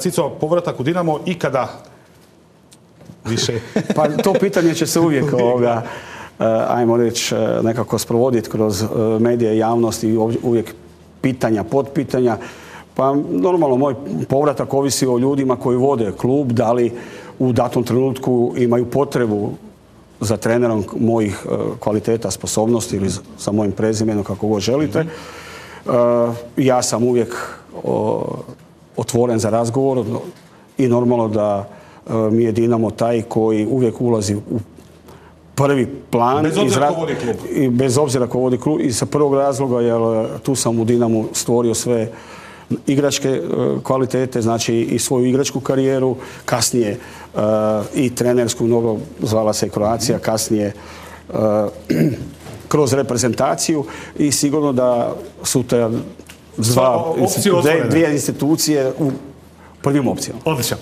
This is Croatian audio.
Cico, povratak u Dinamo i kada više? pa to pitanje će se uvijek ovoga, ajmo reći, nekako sprovoditi kroz medije i javnost i uvijek pitanja, potpitanja. Pa normalno moj povratak ovisi o ljudima koji vode klub, da li u datom trenutku imaju potrebu za trenerom mojih e, kvaliteta, sposobnosti ili sa mojim prezimenom, kako god želite. E, ja sam uvijek otvoren za razgovor i normalno da e, mi je Dinamo taj koji uvijek ulazi u prvi plan. Bez obzira ko vodi klub. I bez obzira ko vodi klub. I sa prvog razloga, jer tu sam u Dinamu stvorio sve igračke e, kvalitete, znači i svoju igračku karijeru, kasnije e, i trenersku, mnogo zvala se Kroacija, kasnije e, kroz reprezentaciju i sigurno da su te dvije institucije u prvim opcijama. Odlično.